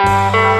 Música